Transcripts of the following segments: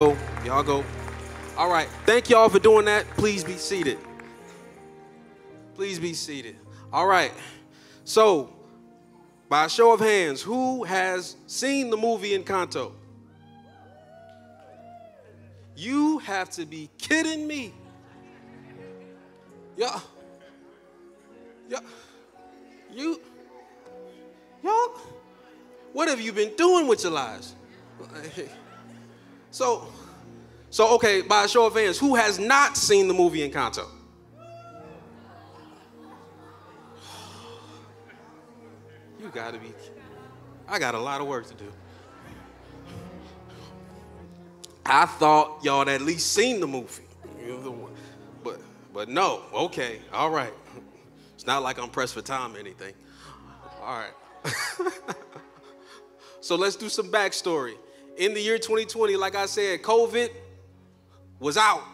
go. Y'all go. All right. Thank y'all for doing that. Please be seated. Please be seated. All right. So, by a show of hands, who has seen the movie Encanto? You have to be kidding me. Y'all. Y'all. You. Y'all. What have you been doing with your lives? So, so okay, by a show of hands, who has not seen the movie Encanto? You gotta be. I got a lot of work to do. I thought y'all had at least seen the movie. But but no, okay, all right. It's not like I'm pressed for time or anything. All right. so let's do some backstory. In the year 2020, like I said, COVID was out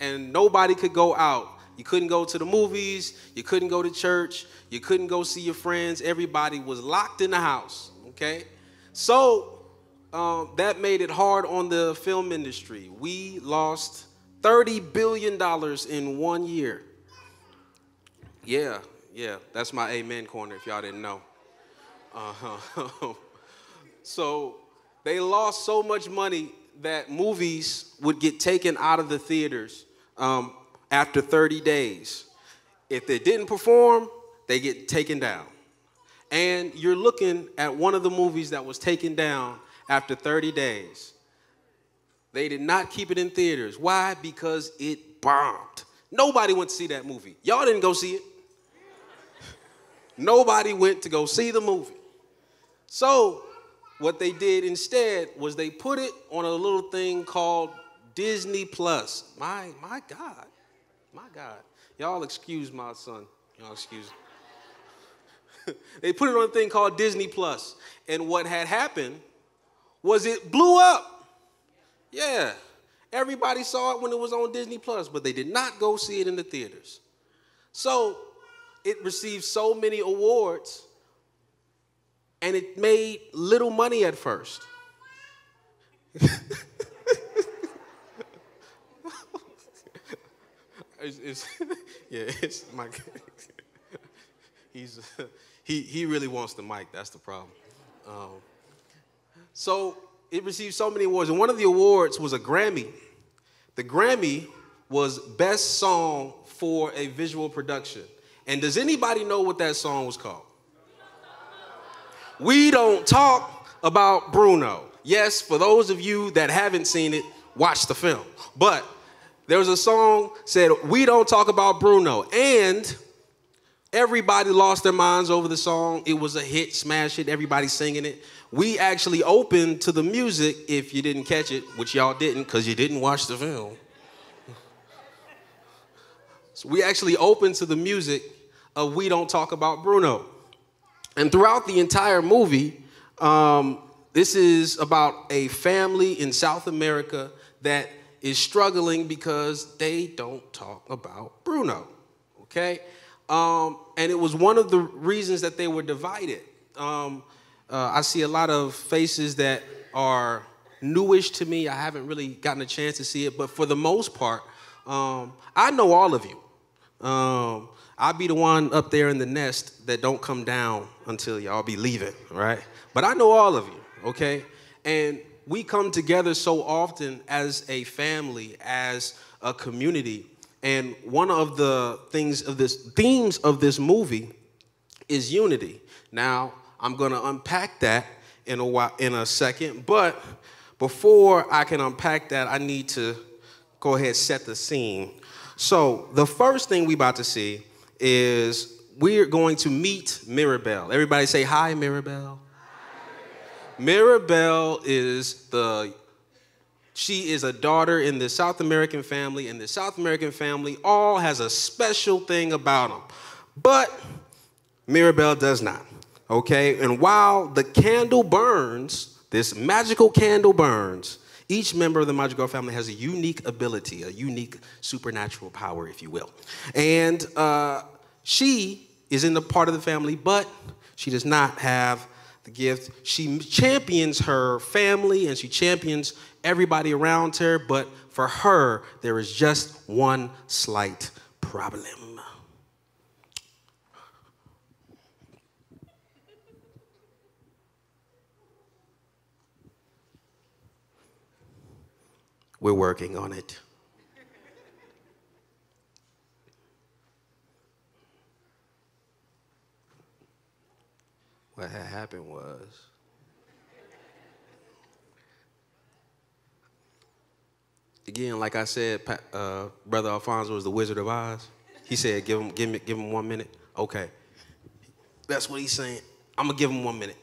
and nobody could go out. You couldn't go to the movies, you couldn't go to church, you couldn't go see your friends. Everybody was locked in the house, okay? So um, that made it hard on the film industry. We lost $30 billion in one year. Yeah, yeah, that's my amen corner if y'all didn't know. Uh-huh. so they lost so much money that movies would get taken out of the theaters um, after 30 days. If they didn't perform, they get taken down. And you're looking at one of the movies that was taken down after 30 days. They did not keep it in theaters. Why? Because it bombed. Nobody went to see that movie. Y'all didn't go see it. Nobody went to go see the movie. So what they did instead was they put it on a little thing called Disney Plus. My my God, my God. Y'all excuse my son. Y'all excuse. Me. They put it on a thing called Disney Plus, and what had happened was it blew up. Yeah, everybody saw it when it was on Disney Plus, but they did not go see it in the theaters. So it received so many awards and it made little money at first. it's, it's, yeah, it's my. he's he he really wants the mic. That's the problem. Um, so it received so many awards, and one of the awards was a Grammy. The Grammy was best song for a visual production. And does anybody know what that song was called? We don't talk about Bruno. Yes, for those of you that haven't seen it, watch the film. But there was a song said, We don't talk about Bruno. And everybody lost their minds over the song. It was a hit, smash hit, everybody singing it. We actually opened to the music if you didn't catch it, which y'all didn't because you didn't watch the film. So we actually opened to the music of We Don't Talk About Bruno. And throughout the entire movie, um, this is about a family in South America that is struggling because they don't talk about Bruno. Okay? Um, and it was one of the reasons that they were divided. Um, uh, I see a lot of faces that are newish to me. I haven't really gotten a chance to see it, but for the most part, um, I know all of you. I'll be the one up there in the nest that don't come down until y'all be leaving, right? But I know all of you, okay? And we come together so often as a family, as a community. And one of the things of this themes of this movie is unity. Now, I'm going to unpack that in a while, in a second, but before I can unpack that, I need to go ahead set the scene. So, the first thing we about to see is we're going to meet Mirabel. Everybody say hi, Mirabel. Mirabel is the she is a daughter in the South American family, and the South American family all has a special thing about them. But Mirabel does not. Okay? And while the candle burns, this magical candle burns, each member of the Madrigal family has a unique ability, a unique supernatural power, if you will. And uh, she is in the part of the family, but she does not have the gift. She champions her family and she champions everybody around her, but for her, there is just one slight problem. We're working on it. what had happened was again, like I said, uh, Brother Alfonso was the Wizard of Oz. He said, "Give him, give me, give him one minute." Okay, that's what he's saying. I'm gonna give him one minute.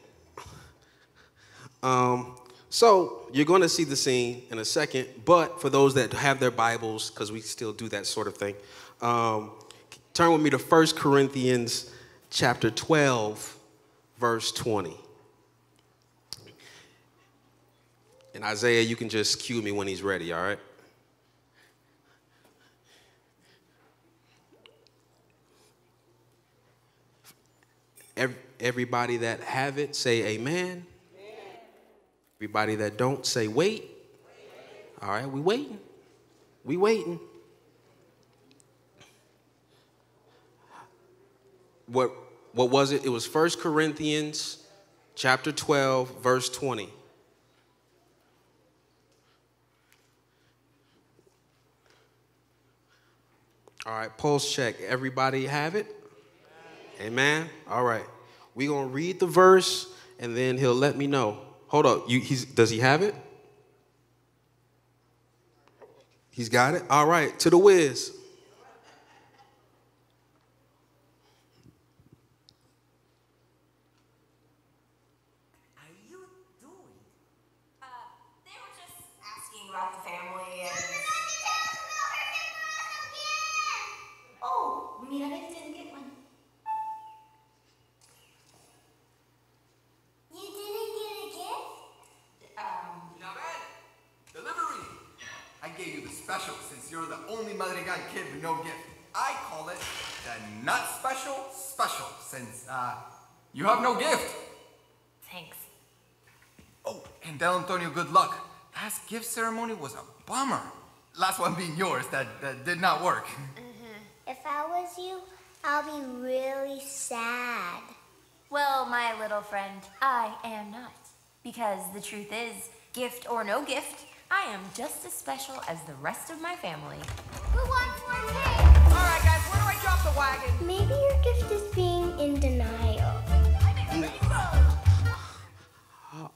Um, so you're going to see the scene in a second, but for those that have their Bibles, because we still do that sort of thing, um, turn with me to 1 Corinthians chapter 12, verse 20. And Isaiah, you can just cue me when he's ready, all right? Everybody that have it, say amen. Everybody that don't say wait. All right, we waiting. We waiting. What what was it? It was First Corinthians chapter 12 verse 20. All right, pulse check. Everybody have it? Amen. All right. We're going to read the verse and then he'll let me know. Hold up. You, does he have it? He's got it? All right. To the whiz. You have no gift. Thanks. Oh, and Del Antonio, good luck. Last gift ceremony was a bummer. Last one being yours, that, that did not work. Mm-hmm. If I was you, I'll be really sad. Well, my little friend, I am not. Because the truth is, gift or no gift, I am just as special as the rest of my family. Who wants more cake? All right, guys, where do I drop the wagon? Maybe your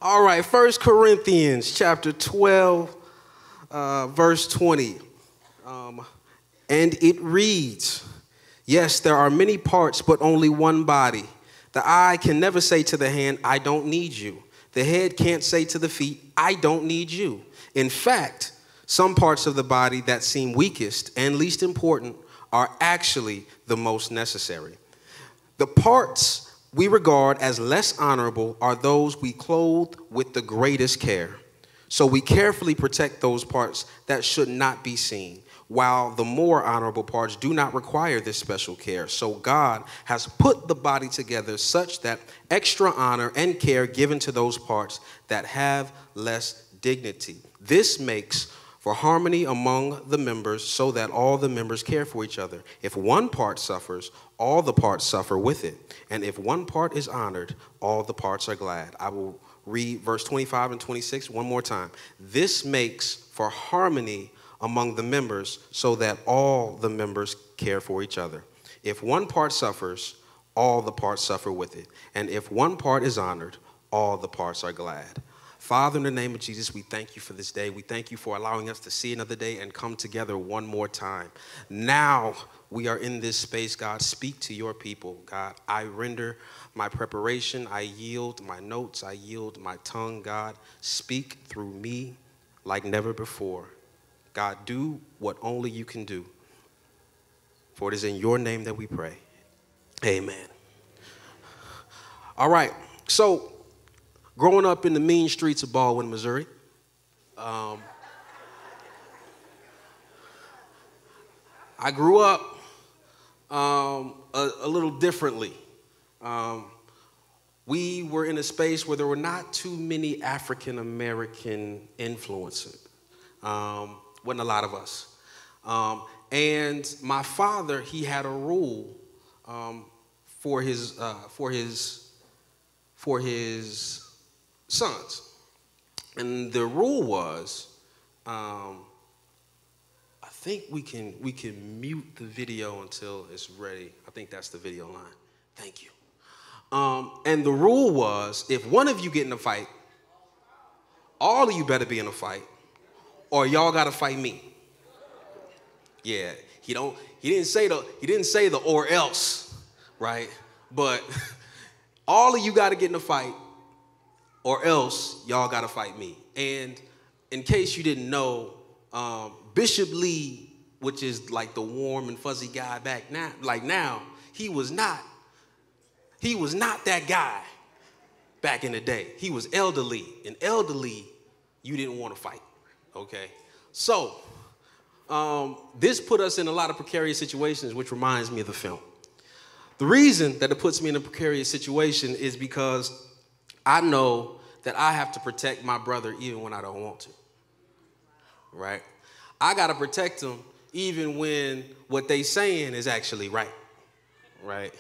All right, First Corinthians chapter 12, uh, verse 20. Um, and it reads, Yes, there are many parts, but only one body. The eye can never say to the hand, I don't need you. The head can't say to the feet, I don't need you. In fact, some parts of the body that seem weakest and least important are actually the most necessary. The parts we regard as less honorable are those we clothe with the greatest care. So we carefully protect those parts that should not be seen, while the more honorable parts do not require this special care. So God has put the body together such that extra honor and care given to those parts that have less dignity. This makes for harmony among the members so that all the members care for each other. If one part suffers, all the parts suffer with it. And if one part is honored, all the parts are glad. I will read verse 25 and 26 one more time. This makes for harmony among the members so that all the members care for each other. If one part suffers, all the parts suffer with it. And if one part is honored, all the parts are glad. Father, in the name of Jesus, we thank you for this day. We thank you for allowing us to see another day and come together one more time. Now we are in this space, God. Speak to your people, God. I render my preparation. I yield my notes. I yield my tongue, God. Speak through me like never before. God, do what only you can do. For it is in your name that we pray. Amen. All right. So, growing up in the mean streets of Ballwin, Missouri, um, I grew up um, a, a, little differently. Um, we were in a space where there were not too many African American influencers. Um, wasn't a lot of us. Um, and my father, he had a rule um, for his uh, for his for his sons, and the rule was, um, I think we can we can mute the video until it's ready. I think that's the video line. Thank you. Um, and the rule was, if one of you get in a fight, all of you better be in a fight, or y'all gotta fight me. Yeah, he don't. He didn't say the. He didn't say the or else, right? But all of you got to get in a fight, or else y'all got to fight me. And in case you didn't know, um, Bishop Lee, which is like the warm and fuzzy guy back now, like now, he was not. He was not that guy back in the day. He was elderly, and elderly, you didn't want to fight. Okay, so um, this put us in a lot of precarious situations, which reminds me of the film. The reason that it puts me in a precarious situation is because I know that I have to protect my brother even when I don't want to. Right? I got to protect him even when what they saying is actually right. Right?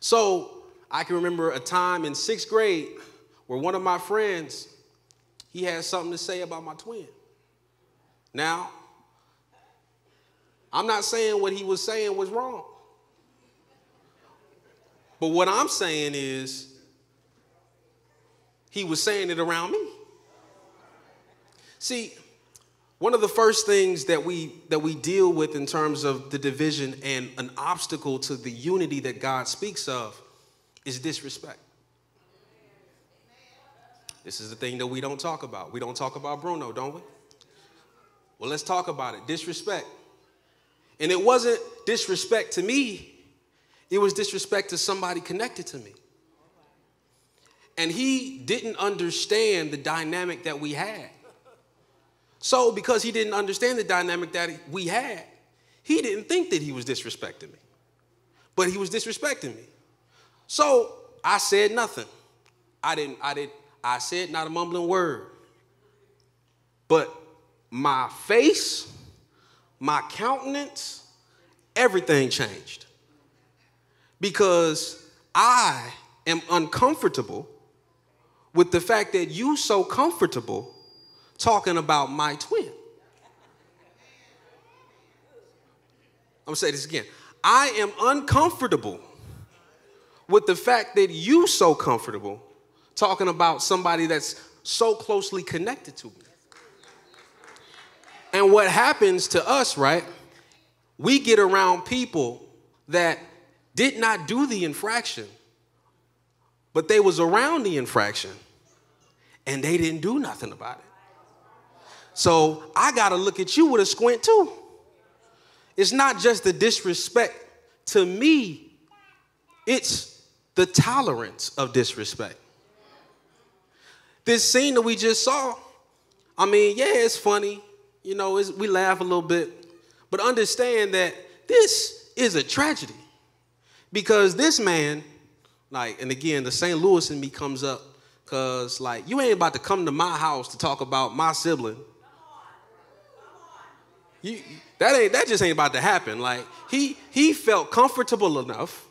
So I can remember a time in sixth grade where one of my friends, he had something to say about my twin. Now, I'm not saying what he was saying was wrong. But what I'm saying is, he was saying it around me. See, one of the first things that we that we deal with in terms of the division and an obstacle to the unity that God speaks of is disrespect. This is the thing that we don't talk about. We don't talk about Bruno, don't we? Well, let's talk about it. Disrespect. And it wasn't disrespect to me, it was disrespect to somebody connected to me. And he didn't understand the dynamic that we had. So, because he didn't understand the dynamic that we had, he didn't think that he was disrespecting me. But he was disrespecting me. So, I said nothing. I didn't, I did, I said not a mumbling word. But my face, my countenance, everything changed. Because I am uncomfortable with the fact that you so comfortable talking about my twin. I'm gonna say this again. I am uncomfortable with the fact that you so comfortable talking about somebody that's so closely connected to me. And what happens to us, right? We get around people that did not do the infraction, but they was around the infraction and they didn't do nothing about it. So I got to look at you with a squint too. It's not just the disrespect to me, it's the tolerance of disrespect. This scene that we just saw, I mean, yeah, it's funny. You know, we laugh a little bit. But understand that this is a tragedy. Because this man, like, and again, the St. Louis in me comes up, because, like, you ain't about to come to my house to talk about my sibling. You, that ain't that just ain't about to happen. Like he he felt comfortable enough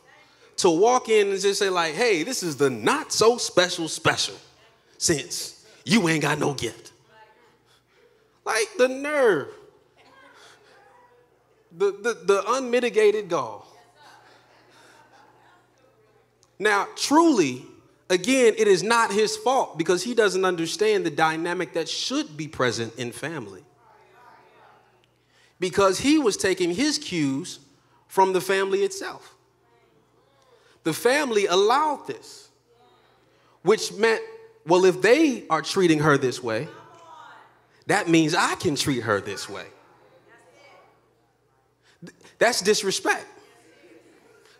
to walk in and just say like, "Hey, this is the not so special special, since you ain't got no gift." Like the nerve, the the, the unmitigated gall. Now, truly, again, it is not his fault because he doesn't understand the dynamic that should be present in family. Because he was taking his cues from the family itself. The family allowed this, which meant, well, if they are treating her this way, that means I can treat her this way. That's disrespect.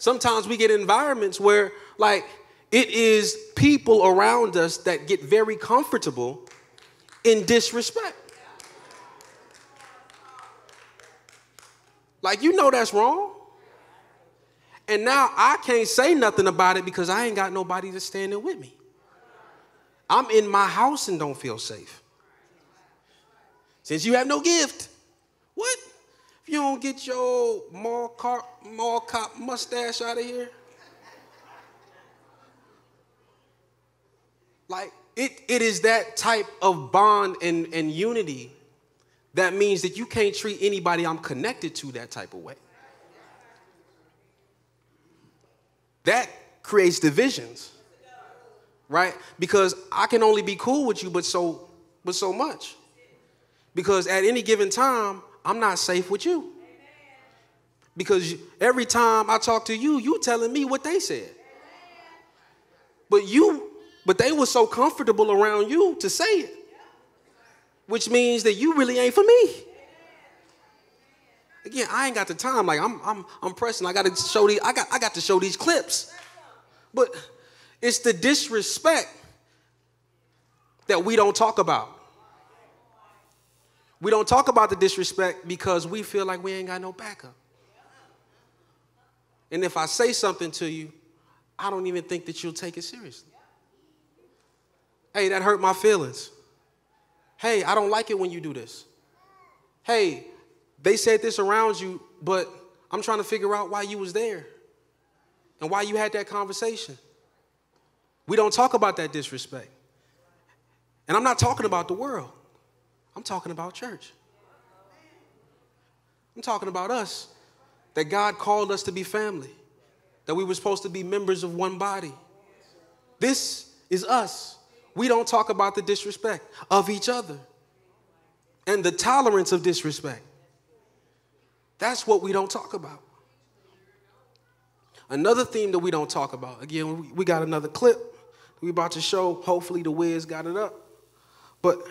Sometimes we get environments where, like, it is people around us that get very comfortable in disrespect. Like, you know that's wrong. And now I can't say nothing about it because I ain't got nobody to stand there with me. I'm in my house and don't feel safe. Since you have no gift, what? You don't get your mall, car, mall cop mustache out of here? Like, it, it is that type of bond and, and unity that means that you can't treat anybody I'm connected to that type of way. That creates divisions, right? Because I can only be cool with you, but so, but so much. Because at any given time, I'm not safe with you. Because every time I talk to you, you telling me what they said. But you, but they were so comfortable around you to say it. Which means that you really ain't for me. Again, I ain't got the time. Like I'm, I'm, I'm pressing. I got to show these. I got, I got to show these clips. But it's the disrespect that we don't talk about. We don't talk about the disrespect because we feel like we ain't got no backup. And if I say something to you, I don't even think that you'll take it seriously. Hey, that hurt my feelings. Hey, I don't like it when you do this. Hey, they said this around you, but I'm trying to figure out why you was there and why you had that conversation. We don't talk about that disrespect. And I'm not talking about the world. I'm talking about church. I'm talking about us. That God called us to be family. That we were supposed to be members of one body. This is us. We don't talk about the disrespect of each other and the tolerance of disrespect. That's what we don't talk about. Another theme that we don't talk about, again, we got another clip we about to show. Hopefully, the Wiz got it up. But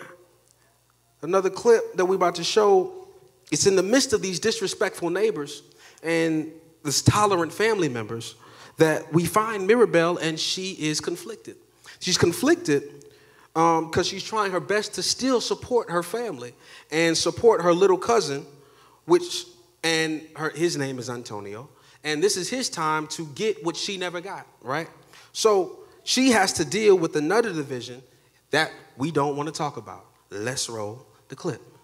another clip that we're about to show, it's in the midst of these disrespectful neighbors and this tolerant family members that we find Mirabel and she is conflicted. She's conflicted because um, she's trying her best to still support her family and support her little cousin, which and her, his name is Antonio. And this is his time to get what she never got, right? So she has to deal with another division that we don't want to talk about. Let's roll the clip.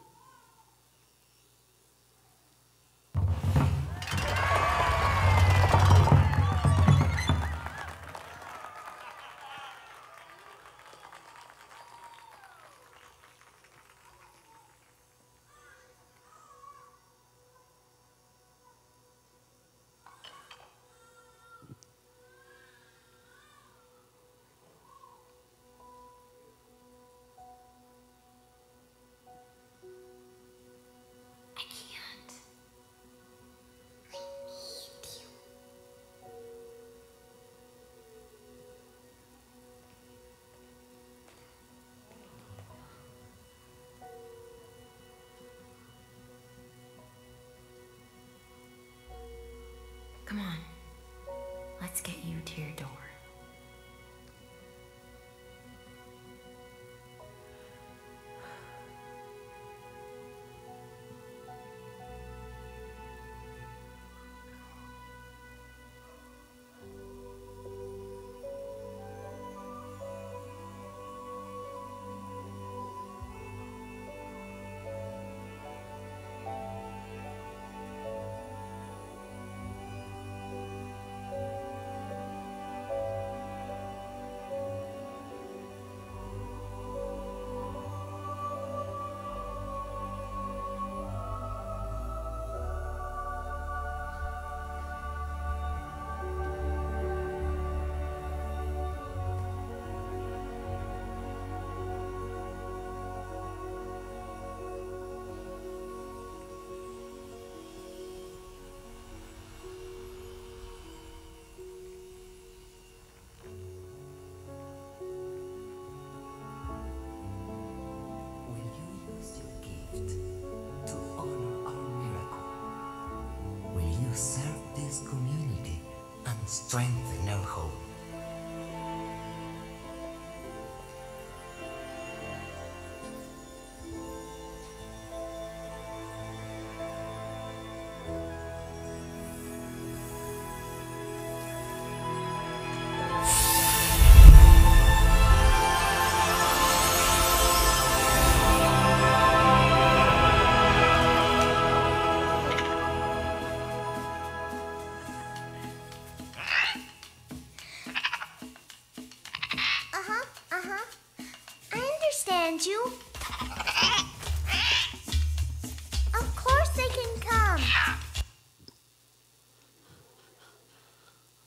Strengthen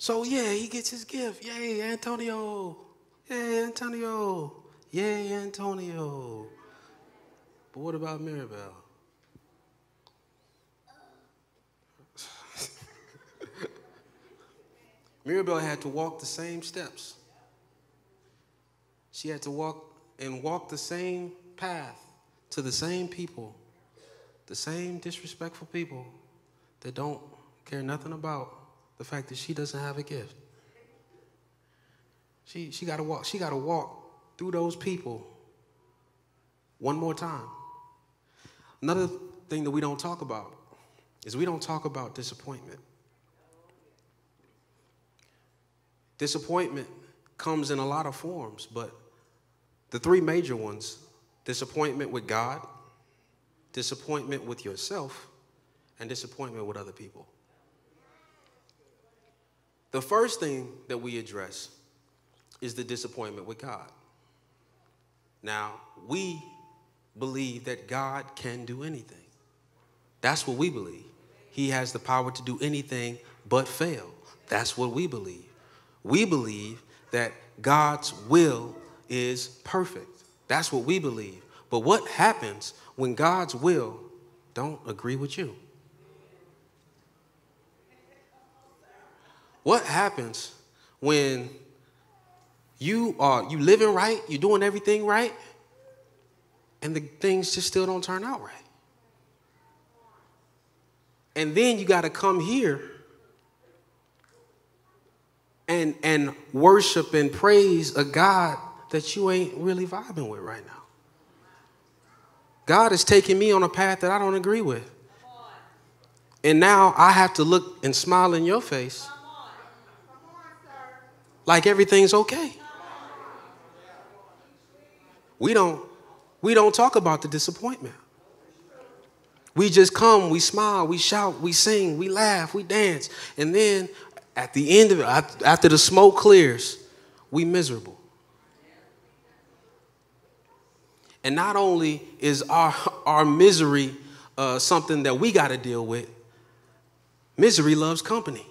So yeah, he gets his gift. Yay, Antonio. Yay, Antonio. Yay, Antonio. But what about Mirabel? Mirabel had to walk the same steps. She had to walk and walk the same path to the same people, the same disrespectful people that don't care nothing about the fact that she doesn't have a gift. She, she gotta walk, she gotta walk through those people one more time. Another thing that we don't talk about is we don't talk about disappointment. Disappointment comes in a lot of forms, but the three major ones disappointment with God, disappointment with yourself, and disappointment with other people. The first thing that we address is the disappointment with God. Now, we believe that God can do anything. That's what we believe. He has the power to do anything but fail. That's what we believe. We believe that God's will is perfect. That's what we believe. But what happens when God's will don't agree with you? What happens when you are you living right, you're doing everything right, and the things just still don't turn out right? And then you got to come here and and worship and praise a God that you ain't really vibing with right now. God is taking me on a path that I don't agree with. And now I have to look and smile in your face like everything's okay. We don't we don't talk about the disappointment. We just come, we smile, we shout, we sing, we laugh, we dance, and then at the end of it, after the smoke clears, we miserable. And not only is our, our misery uh, something that we got to deal with, misery loves company.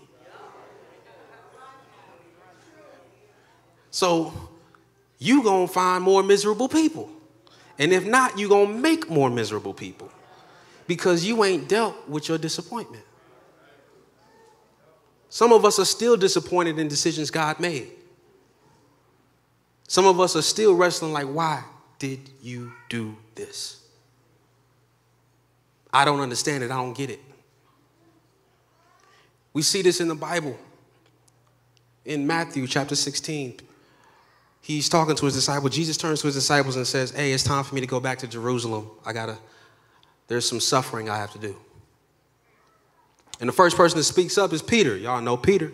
So you going to find more miserable people. And if not, you going to make more miserable people because you ain't dealt with your disappointment. Some of us are still disappointed in decisions God made. Some of us are still wrestling like, why did you do this? I don't understand it. I don't get it. We see this in the Bible. In Matthew chapter 16, he's talking to his disciples. Jesus turns to his disciples and says, Hey, it's time for me to go back to Jerusalem. I gotta, there's some suffering I have to do. And the first person that speaks up is Peter. Y'all know Peter.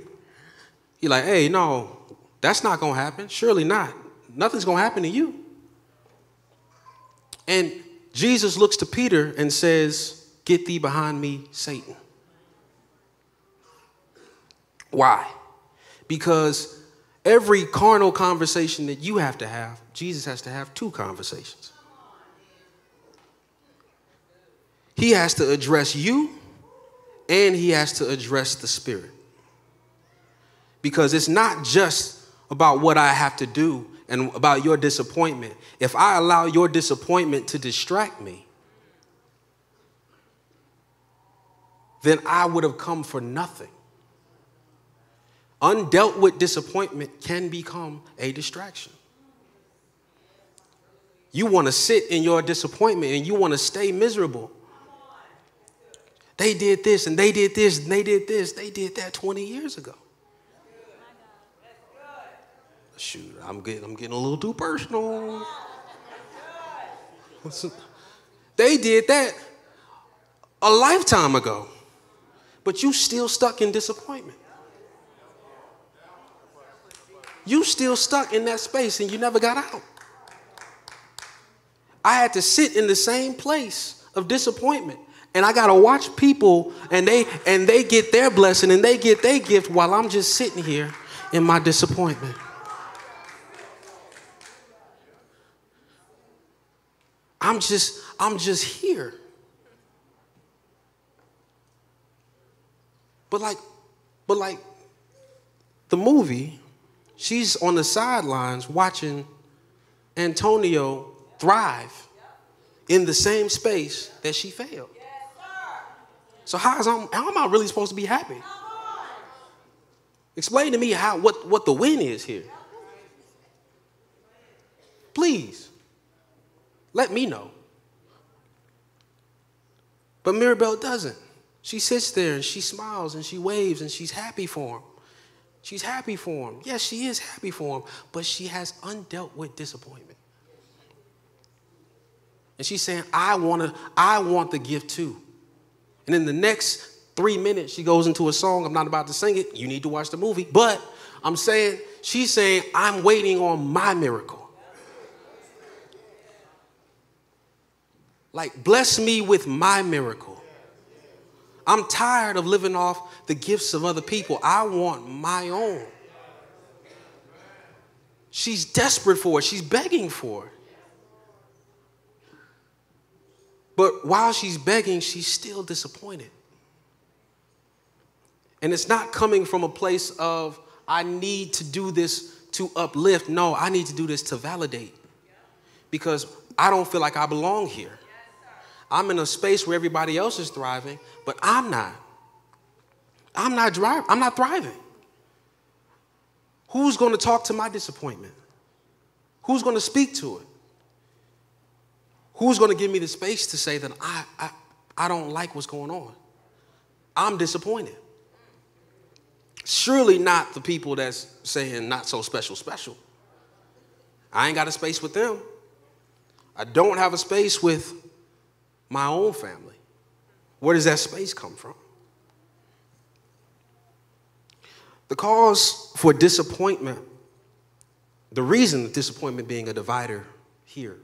He's like, hey, no, that's not gonna happen. Surely not. Nothing's gonna happen to you. And Jesus looks to Peter and says, Get thee behind me, Satan. Why? Because every carnal conversation that you have to have, Jesus has to have two conversations. He has to address you and he has to address the spirit. Because it's not just about what I have to do and about your disappointment. If I allow your disappointment to distract me, then I would have come for nothing. Undealt with disappointment can become a distraction. You want to sit in your disappointment and you want to stay miserable. They did this and they did this and they did this. They did that 20 years ago. Shoot, I'm getting, I'm getting a little too personal. They did that a lifetime ago, but you still stuck in disappointment. You still stuck in that space and you never got out. I had to sit in the same place of disappointment and I gotta watch people and they and they get their blessing and they get their gift while I'm just sitting here in my disappointment. I'm just, I'm just here. But like, but like, the movie, she's on the sidelines watching Antonio thrive in the same space that she failed. So how, is I'm, how am I really supposed to be happy? Explain to me how what, what the win is here. Please. Let me know. But Mirabel doesn't. She sits there and she smiles and she waves and she's happy for him. She's happy for him. Yes, she is happy for him, but she has undealt with disappointment. And she's saying, I want to, I want the gift too. And in the next three minutes, she goes into a song. I'm not about to sing it. You need to watch the movie. But I'm saying, she's saying, I'm waiting on my miracle. Like, bless me with my miracle. I'm tired of living off the gifts of other people. I want my own. She's desperate for it, she's begging for it. But while she's begging, she's still disappointed. And it's not coming from a place of, I need to do this to uplift. No, I need to do this to validate. Because I don't feel like I belong here. I'm in a space where everybody else is thriving, but I'm not. I'm not driving. I'm not thriving. Who's going to talk to my disappointment? Who's going to speak to it? Who's going to give me the space to say that I, I, I don't like what's going on? I'm disappointed. Surely not the people that's saying not so special, special. I ain't got a space with them. I don't have a space with my own family. Where does that space come from? The cause for disappointment, the reason disappointment being a divider here,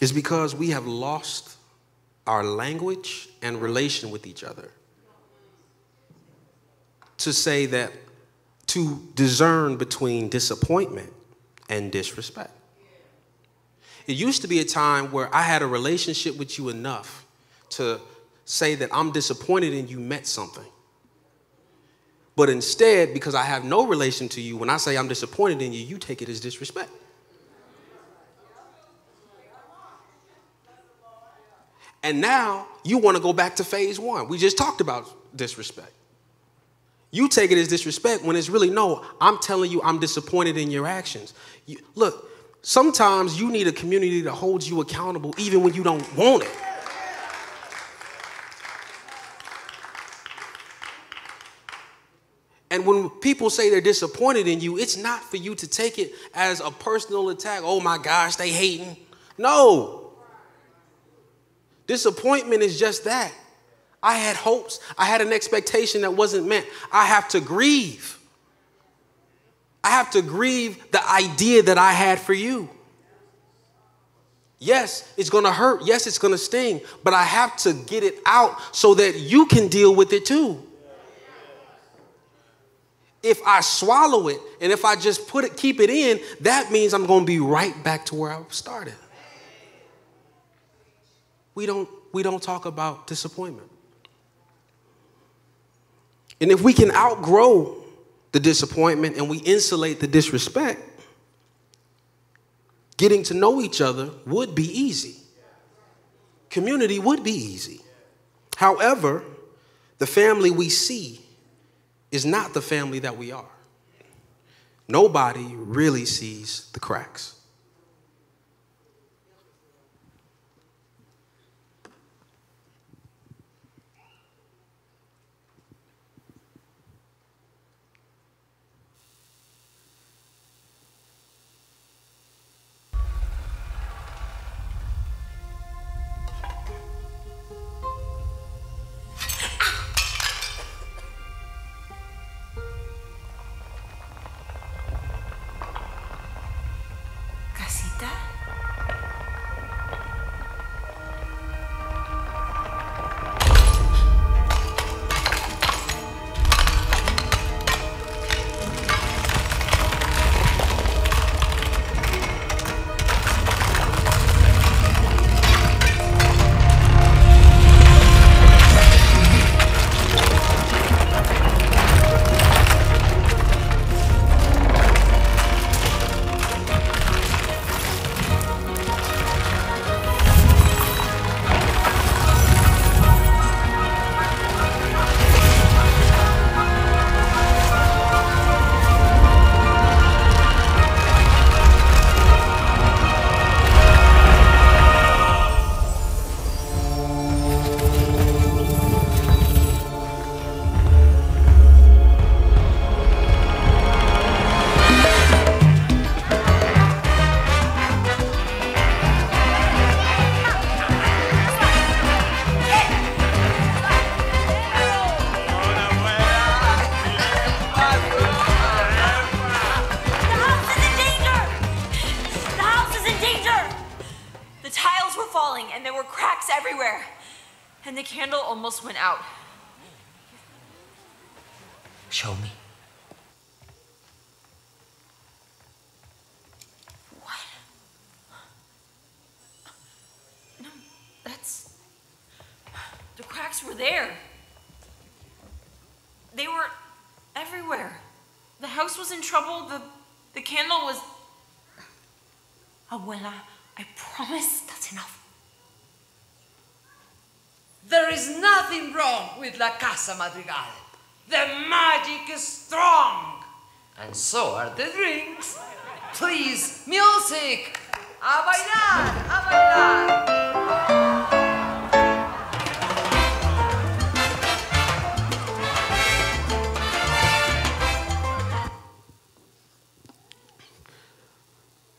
is because we have lost our language and relation with each other. To say that, to discern between disappointment and disrespect. It used to be a time where I had a relationship with you enough to say that I'm disappointed in you meant something. But instead, because I have no relation to you, when I say I'm disappointed in you, you take it as disrespect. And now you want to go back to phase one. We just talked about disrespect. You take it as disrespect when it's really no, I'm telling you I'm disappointed in your actions. You, look, sometimes you need a community that holds you accountable even when you don't want it. And when people say they're disappointed in you, it's not for you to take it as a personal attack. Oh my gosh, they hating. No. Disappointment is just that. I had hopes, I had an expectation that wasn't met. I have to grieve. I have to grieve the idea that I had for you. Yes, it's gonna hurt. Yes, it's gonna sting, but I have to get it out so that you can deal with it too. If I swallow it and if I just put it, keep it in, that means I'm gonna be right back to where I started. We don't, we don't talk about disappointment. And if we can outgrow the disappointment and we insulate the disrespect, getting to know each other would be easy. Community would be easy. However, the family we see is not the family that we are. Nobody really sees the cracks. I promise that's enough. There is nothing wrong with La Casa Madrigal. The magic is strong. And so are the drinks. Please, music! A bailar, a bailar!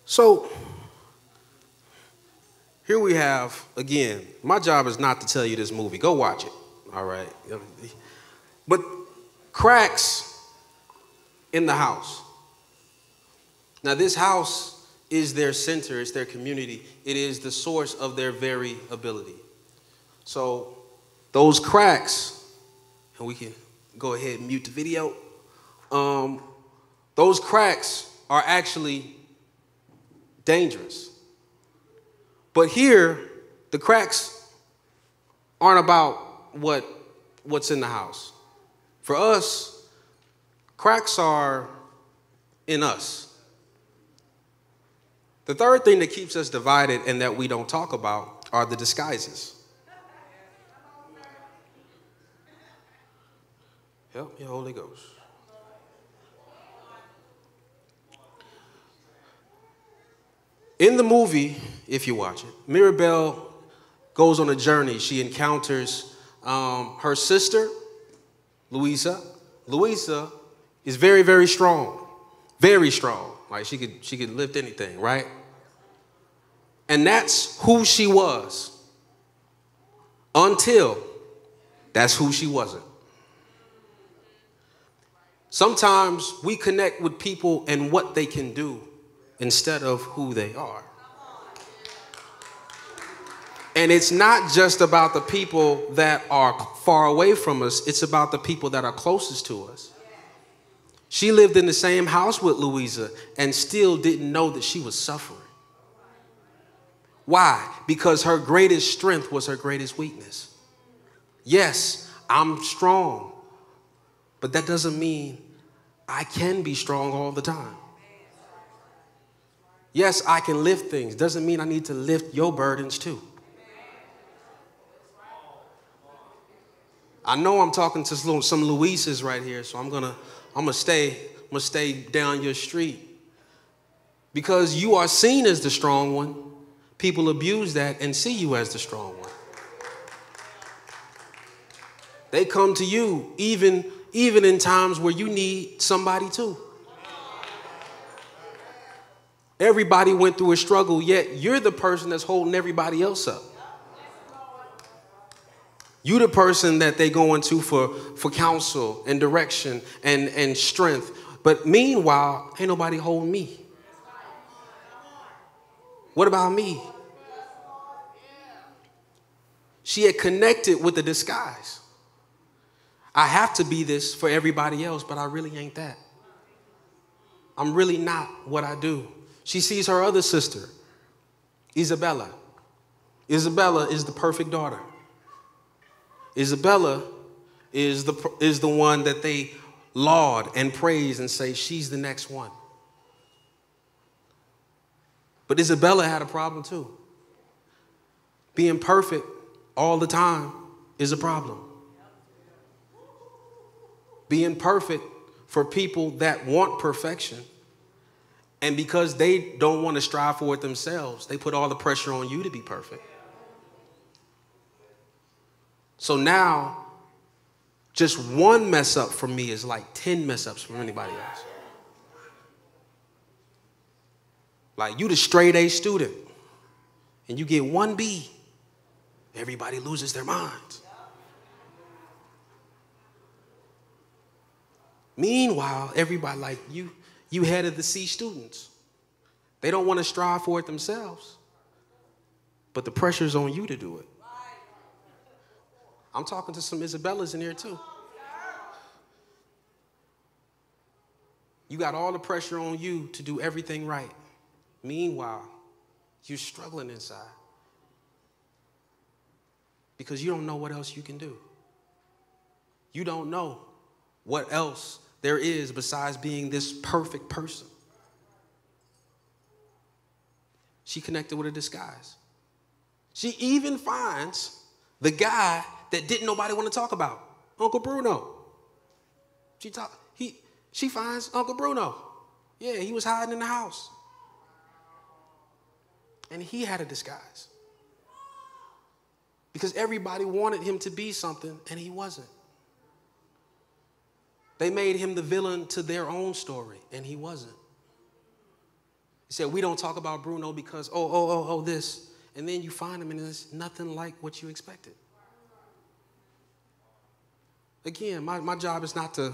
So here we have again. My job is not to tell you this movie. Go watch it. All right. But cracks in the house. Now this house is their center. It's their community. It is the source of their very ability. So those cracks, and we can go ahead and mute the video. Um, those cracks are actually dangerous. But here, the cracks aren't about what, what's in the house. For us, cracks are in us. The third thing that keeps us divided and that we don't talk about are the disguises. Help me, Holy Ghost. In the movie, if you watch it, Mirabel goes on a journey. She encounters um, her sister, Luisa. Luisa is very, very strong, very strong. Like she could, she could lift anything, right? And that's who she was until that's who she wasn't. Sometimes we connect with people and what they can do instead of who they are. And it's not just about the people that are far away from us, it's about the people that are closest to us. She lived in the same house with Luisa and still didn't know that she was suffering. Why? Because her greatest strength was her greatest weakness. Yes, I'm strong, but that doesn't mean I can be strong all the time. Yes, I can lift things. Doesn't mean I need to lift your burdens too. I know I'm talking to some Louises right here, so I'm gonna I'm gonna stay I'm gonna stay down your street because you are seen as the strong one. People abuse that and see you as the strong one. They come to you even even in times where you need somebody too. Everybody went through a struggle, yet you're the person that's holding everybody else up. You the person that they going to for, for counsel and direction and, and strength. But meanwhile, ain't nobody holding me. What about me? She had connected with the disguise. I have to be this for everybody else, but I really ain't that. I'm really not what I do. She sees her other sister, Isabela. Isabela is the perfect daughter. Isabela is the, is the one that they laud and praise and say, she's the next one. But Isabela had a problem too. Being perfect all the time is a problem. Being perfect for people that want perfection and because they don't want to strive for it themselves, they put all the pressure on you to be perfect. So now, just one mess up for me is like 10 mess ups from anybody else. Like you the straight A student and you get one B, everybody loses their minds. Meanwhile, everybody like you you head of the C students. They don't want to strive for it themselves, but the pressure's on you to do it. I'm talking to some Isabelas in here too. You got all the pressure on you to do everything right. Meanwhile, you're struggling inside because you don't know what else you can do. You don't know what else there is besides being this perfect person. She connected with a disguise. She even finds the guy that didn't nobody want to talk about, Uncle Bruno. She talk, he, she finds Uncle Bruno. Yeah, he was hiding in the house. And he had a disguise. Because everybody wanted him to be something, and he wasn't. They made him the villain to their own story, and he wasn't. He said, We don't talk about Bruno because, oh, oh, oh, oh, this. And then you find him, and it's nothing like what you expected. Again, my, my job is not to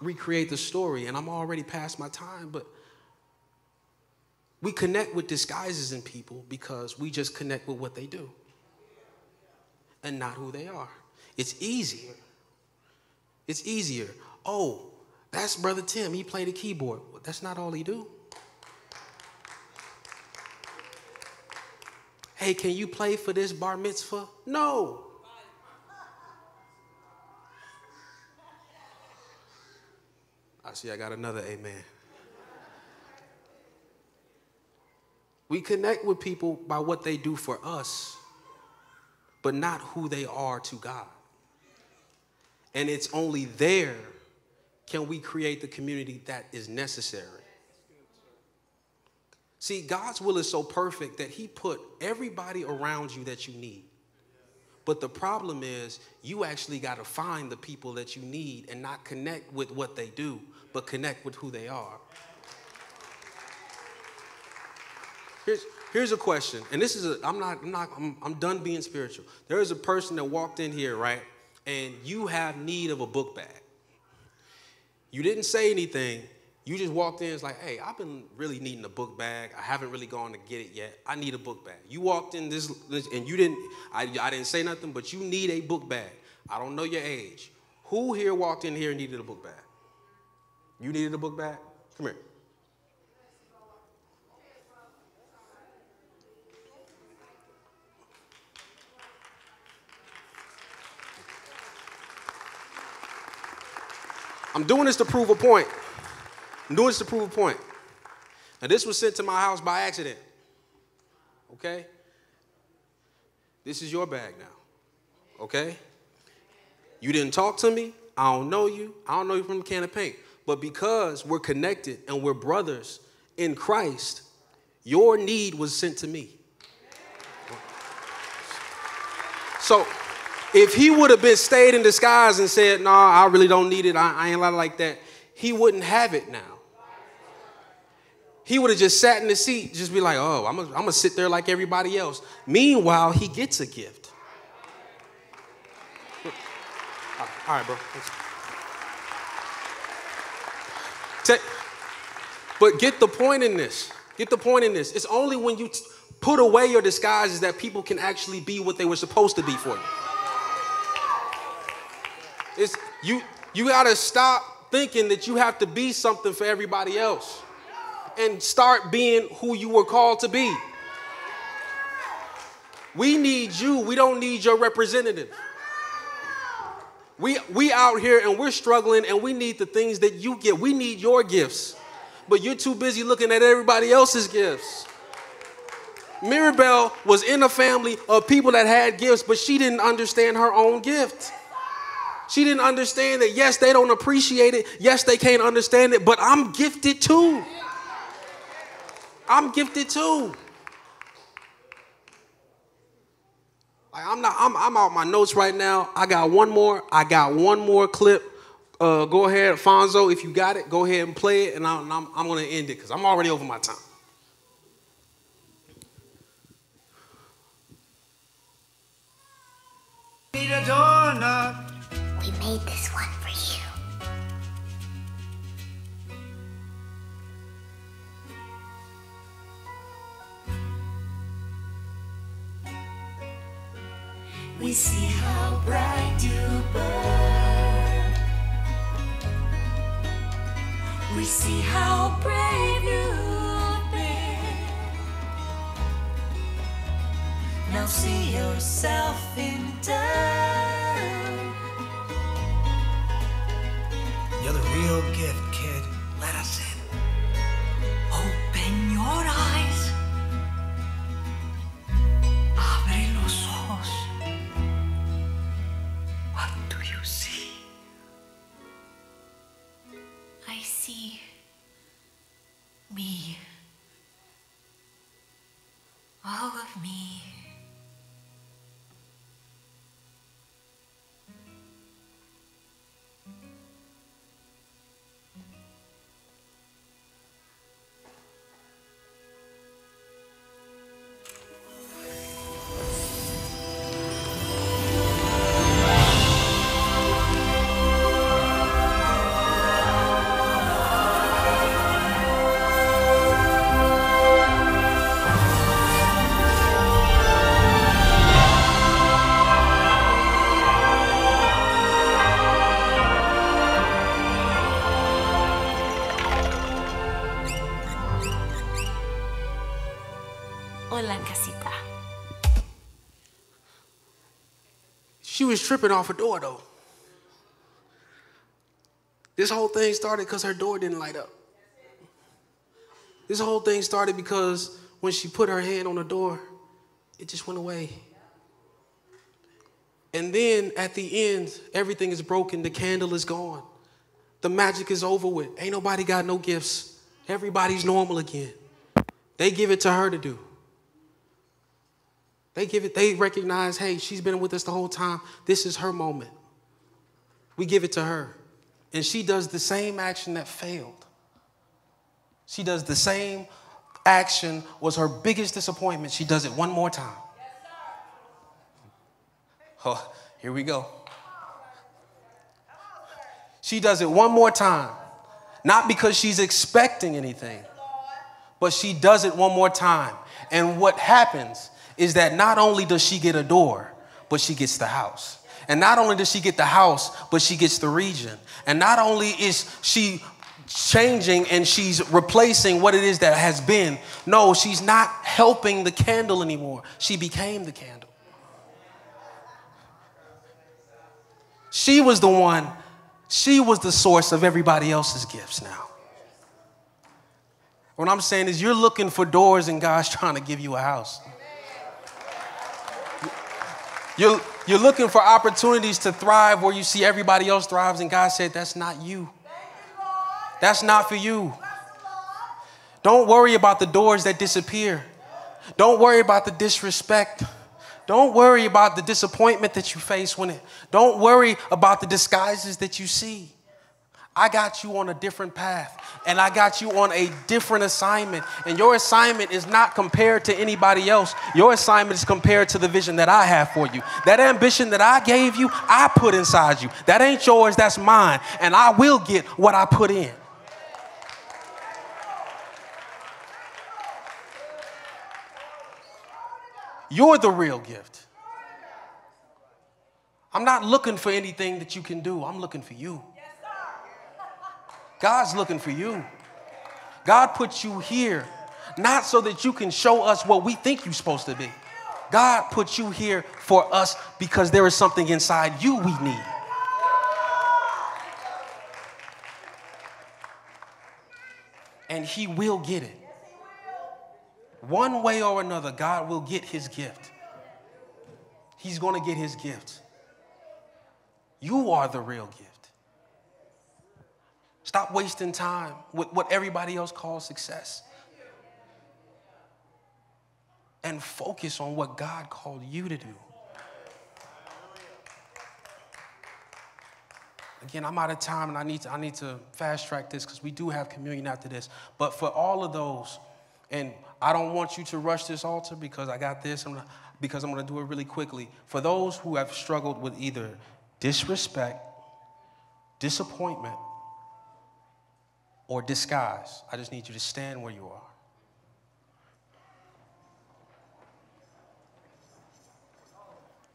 recreate the story, and I'm already past my time, but we connect with disguises in people because we just connect with what they do and not who they are. It's easier. It's easier. Oh, that's Brother Tim. He played the keyboard. That's not all he do. Hey, can you play for this bar mitzvah? No. I see I got another amen. We connect with people by what they do for us, but not who they are to God. And it's only there can we create the community that is necessary. See, God's will is so perfect that He put everybody around you that you need. But the problem is, you actually got to find the people that you need and not connect with what they do, but connect with who they are. Here's, here's a question, and this is a, I'm not, I'm not, I'm, I'm done being spiritual. There is a person that walked in here, right, and you have need of a book bag. You didn't say anything. You just walked in. It's like, hey, I've been really needing a book bag. I haven't really gone to get it yet. I need a book bag. You walked in this, and you didn't. I, I didn't say nothing, but you need a book bag. I don't know your age. Who here walked in here and needed a book bag? You needed a book bag. Come here. I'm doing this to prove a point. I'm doing this to prove a point. Now, this was sent to my house by accident. Okay? This is your bag now. Okay? You didn't talk to me. I don't know you. I don't know you from a can of paint. But because we're connected and we're brothers in Christ, your need was sent to me. So, if he would have been stayed in disguise and said, "No, nah, I really don't need it. I, I ain't like that," he wouldn't have it now. He would have just sat in the seat, just be like, "Oh, I'm gonna sit there like everybody else." Meanwhile, he gets a gift. All right, bro. But get the point in this. Get the point in this. It's only when you put away your disguises that people can actually be what they were supposed to be for you. It's you you gotta stop thinking that you have to be something for everybody else. And start being who you were called to be. We need you. We don't need your representative. We we out here and we're struggling and we need the things that you get. We need your gifts. But you're too busy looking at everybody else's gifts. Mirabel was in a family of people that had gifts, but she didn't understand her own gift. She didn't understand that, yes, they don't appreciate it. Yes, they can't understand it, but I'm gifted too. I'm gifted too. I'm not, I'm, I'm out my notes right now. I got one more. I got one more clip. Uh, go ahead, Fonzo, if you got it, go ahead and play it, and I'm, I'm, I'm going to end it because I'm already over my time. Need a. Made this one for you. We see how bright you burn. We see how brave you've been. Now see yourself in turn. You're the real gift, kid. Was tripping off her door though. This whole thing started because her door didn't light up. This whole thing started because when she put her hand on the door, it just went away. And then at the end, everything is broken, the candle is gone. The magic is over with. Ain't nobody got no gifts. Everybody's normal again. They give it to her to do. They give it, they recognize, hey, she's been with us the whole time. This is her moment. We give it to her. And she does the same action that failed. She does the same action was her biggest disappointment. She does it one more time. Oh, here we go. She does it one more time. Not because she's expecting anything, but she does it one more time. And what happens is that not only does she get a door, but she gets the house. And not only does she get the house, but she gets the region. And not only is she changing and she's replacing what it is that has been, no, she's not helping the candle anymore. She became the candle. She was the one, she was the source of everybody else's gifts now. What I'm saying is, you're looking for doors and God's trying to give you a house. You're, you're looking for opportunities to thrive where you see everybody else thrives, and God said, That's not you. That's not for you. Don't worry about the doors that disappear. Don't worry about the disrespect. Don't worry about the disappointment that you face when it. Don't worry about the disguises that you see. I got you on a different path and I got you on a different assignment. And your assignment is not compared to anybody else. Your assignment is compared to the vision that I have for you. That ambition that I gave you, I put inside you. That ain't yours, that's mine. And I will get what I put in. You're the real gift. I'm not looking for anything that you can do, I'm looking for you. God's looking for you. God put you here not so that you can show us what we think you're supposed to be. God put you here for us because there is something inside you we need. And He will get it. One way or another, God will get His gift. He's going to get His gift. You are the real gift. Stop wasting time with what everybody else calls success. And focus on what God called you to do. Again, I'm out of time and I need to, I need to fast track this because we do have communion after this. But for all of those, and I don't want you to rush this altar because I got this, I'm gonna, because I'm going to do it really quickly. For those who have struggled with either disrespect, disappointment, or disguise, I just need you to stand where you are.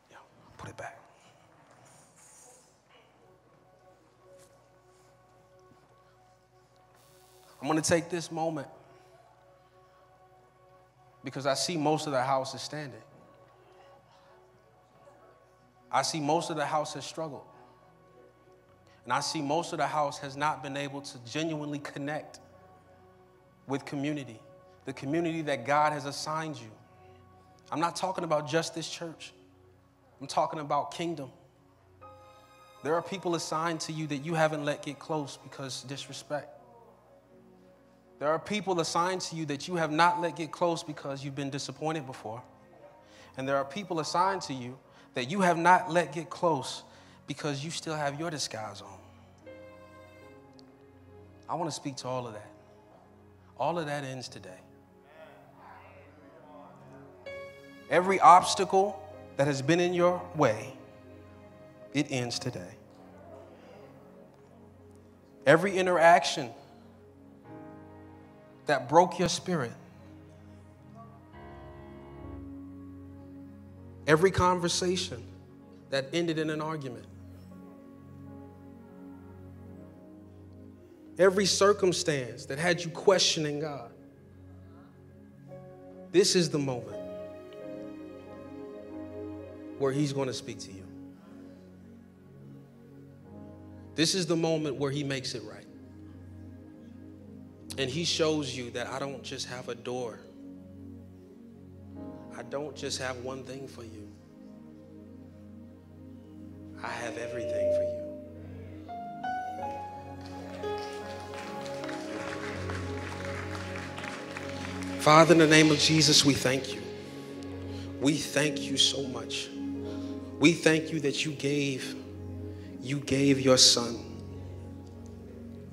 Yeah. Put it back. I'm going to take this moment because I see most of the house is standing. I see most of the house has struggled. And I see most of the house has not been able to genuinely connect with community, the community that God has assigned you. I'm not talking about just this church, I'm talking about kingdom. There are people assigned to you that you haven't let get close because disrespect. There are people assigned to you that you have not let get close because you've been disappointed before. And there are people assigned to you that you have not let get close because you still have your disguise on. I want to speak to all of that. All of that ends today. Every obstacle that has been in your way, it ends today. Every interaction that broke your spirit, every conversation that ended in an argument, every circumstance that had you questioning God, this is the moment where He's going to speak to you. This is the moment where He makes it right. And He shows you that I don't just have a door, I don't just have one thing for you, I have everything for you. Father, in the name of Jesus, we thank you. We thank you so much. We thank you that you gave you gave your son.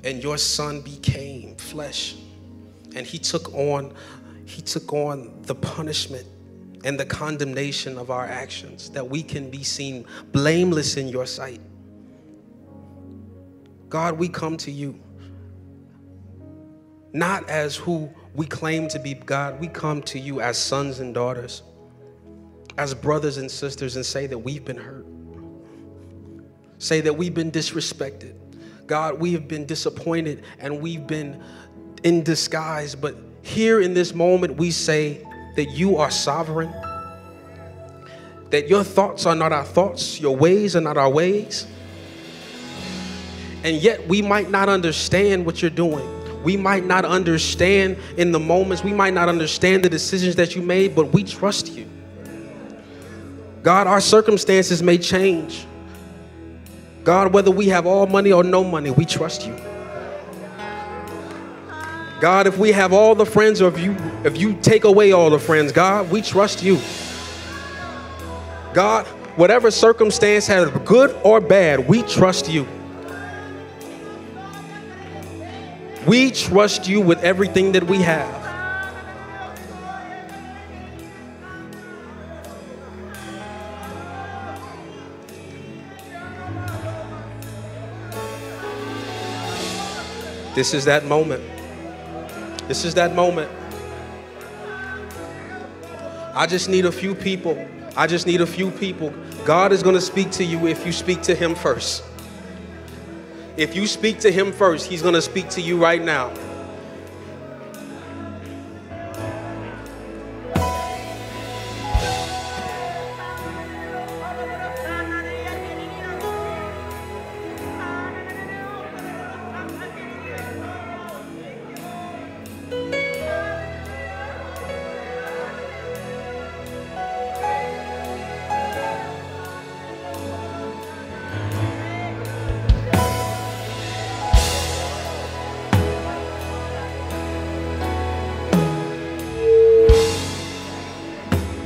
And your son became flesh. And he took on he took on the punishment and the condemnation of our actions that we can be seen blameless in your sight. God, we come to you not as who we claim to be, God. We come to you as sons and daughters, as brothers and sisters, and say that we've been hurt say that we've been disrespected. God, we have been disappointed and we've been in disguise. But here in this moment, we say that you are sovereign, that your thoughts are not our thoughts, your ways are not our ways. And yet, we might not understand what you're doing. We might not understand in the moments, we might not understand the decisions that you made, but we trust you. God, our circumstances may change. God, whether we have all money or no money, we trust you. God, if we have all the friends or if you if you take away all the friends, God, we trust you. God, whatever circumstance has good or bad, we trust you. We trust you with everything that we have. This is that moment. This is that moment. I just need a few people. I just need a few people. God is going to speak to you if you speak to Him first. If you speak to Him first, He's going to speak to you right now.